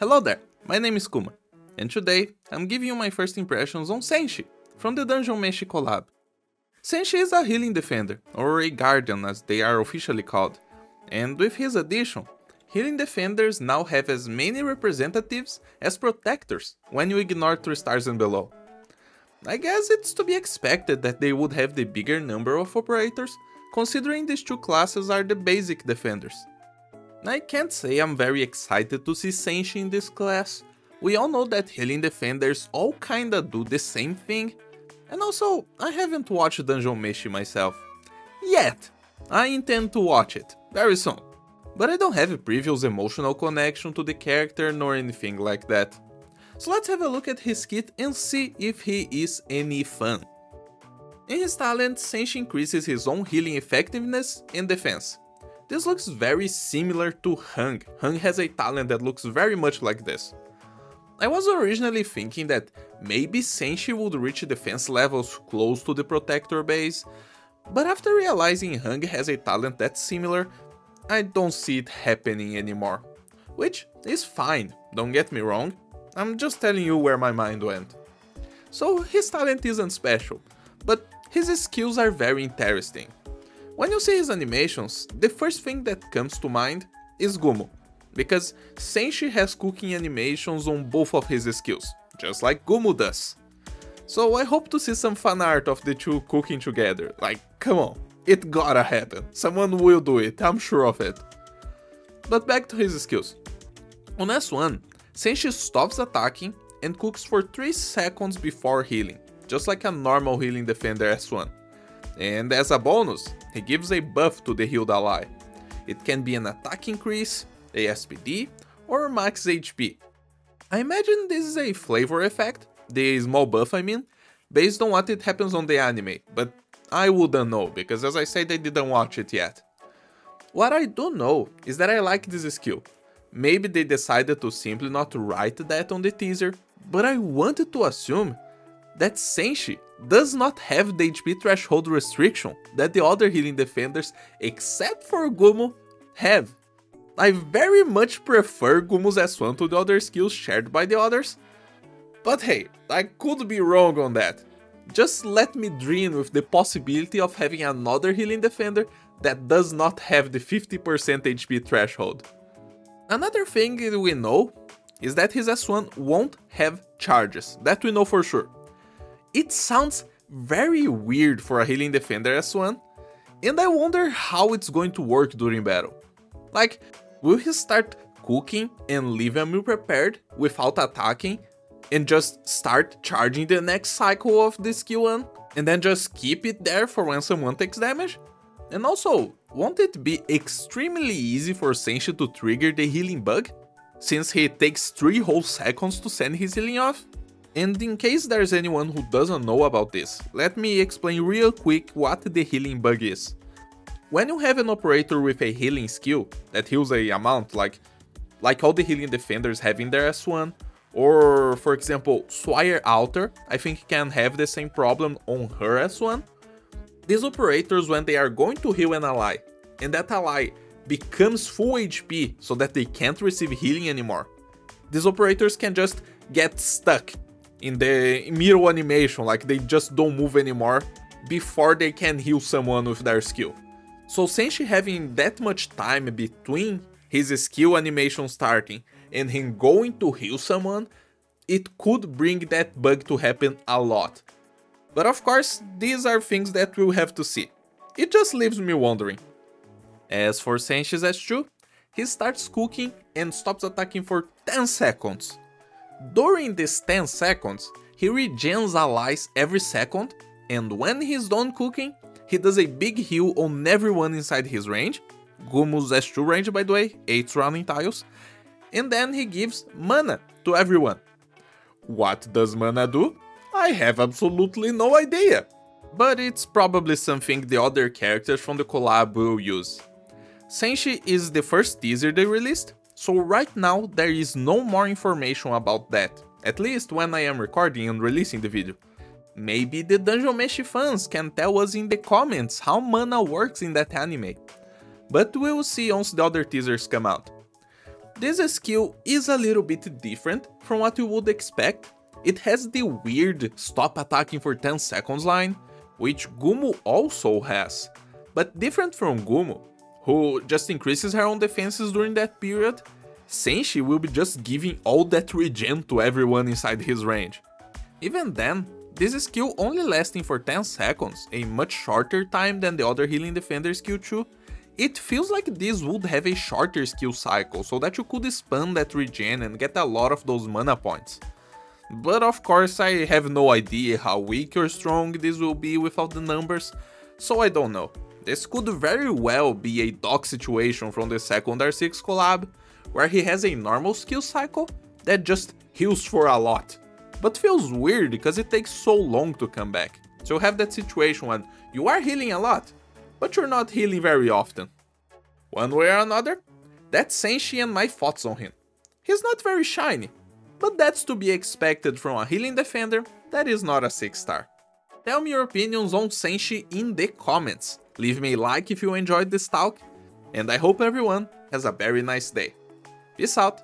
Hello there, my name is Kuma, and today I'm giving you my first impressions on Senshi from the Dungeon Meshi collab. Senshi is a healing defender, or a guardian as they are officially called, and with his addition, healing defenders now have as many representatives as protectors when you ignore 3 stars and below. I guess it's to be expected that they would have the bigger number of operators, considering these two classes are the basic defenders. I can't say I'm very excited to see Senshi in this class. We all know that healing defenders all kinda do the same thing. And also, I haven't watched Dungeon Meshi myself. Yet! I intend to watch it, very soon. But I don't have a previous emotional connection to the character nor anything like that. So let's have a look at his kit and see if he is any fun. In his talent, Senshi increases his own healing effectiveness and defense. This looks very similar to Hung. Hung has a talent that looks very much like this. I was originally thinking that maybe Senshi would reach defense levels close to the Protector base, but after realizing Hung has a talent that's similar, I don't see it happening anymore. Which is fine, don't get me wrong, I'm just telling you where my mind went. So his talent isn't special, but his skills are very interesting. When you see his animations, the first thing that comes to mind is Gumo, because Senshi has cooking animations on both of his skills, just like Gumo does. So I hope to see some fan art of the two cooking together, like come on, it gotta happen, someone will do it, I'm sure of it. But back to his skills. On S1, Senshi stops attacking and cooks for 3 seconds before healing, just like a normal healing defender S1. And as a bonus, he gives a buff to the healed ally. It can be an attack increase, a SPD, or max HP. I imagine this is a flavor effect, the small buff I mean, based on what it happens on the anime, but I wouldn't know because as I said I didn't watch it yet. What I do know is that I like this skill. Maybe they decided to simply not write that on the teaser, but I wanted to assume that Senshi does not have the HP threshold restriction that the other healing defenders, except for Gumo, have. I very much prefer Gumo's S1 to the other skills shared by the others. But hey, I could be wrong on that. Just let me dream with the possibility of having another healing defender that does not have the 50% HP threshold. Another thing we know is that his S1 won't have charges, that we know for sure. It sounds very weird for a healing defender S1, and I wonder how it's going to work during battle. Like, will he start cooking and leave a meal prepared without attacking and just start charging the next cycle of the skill 1 and then just keep it there for when someone takes damage? And also, won't it be extremely easy for Senshi to trigger the healing bug? Since he takes 3 whole seconds to send his healing off? And in case there's anyone who doesn't know about this, let me explain real quick what the healing bug is. When you have an operator with a healing skill that heals a amount like like all the healing defenders have in their S1, or for example Swire Alter, I think can have the same problem on her S1. These operators when they are going to heal an ally, and that ally becomes full HP so that they can't receive healing anymore, these operators can just get stuck in the middle animation, like they just don't move anymore before they can heal someone with their skill. So Senshi having that much time between his skill animation starting and him going to heal someone, it could bring that bug to happen a lot. But of course, these are things that we'll have to see. It just leaves me wondering. As for Senshi's S2, he starts cooking and stops attacking for 10 seconds. During these 10 seconds, he regens allies every second, and when he's done cooking, he does a big heal on everyone inside his range, Gumo's S2 range by the way, 8 surrounding tiles, and then he gives mana to everyone. What does mana do? I have absolutely no idea, but it's probably something the other characters from the collab will use. Senshi is the first teaser they released, so right now there is no more information about that, at least when I am recording and releasing the video. Maybe the Dungeon Meshi fans can tell us in the comments how mana works in that anime. But we'll see once the other teasers come out. This skill is a little bit different from what you would expect. It has the weird stop attacking for 10 seconds line, which Gumu also has. But different from Gumu, who just increases her own defenses during that period, Senshi will be just giving all that regen to everyone inside his range. Even then, this skill only lasting for 10 seconds, a much shorter time than the other healing defender skill 2, it feels like this would have a shorter skill cycle so that you could spam that regen and get a lot of those mana points. But of course I have no idea how weak or strong this will be without the numbers, so I don't know. This could very well be a Doc situation from the second R6 collab, where he has a normal skill cycle that just heals for a lot. But feels weird because it takes so long to come back. So you have that situation when you are healing a lot, but you're not healing very often. One way or another, that's Senshi and my thoughts on him. He's not very shiny, but that's to be expected from a healing defender that is not a 6 star. Tell me your opinions on Senshi in the comments. Leave me a like if you enjoyed this talk, and I hope everyone has a very nice day. Peace out!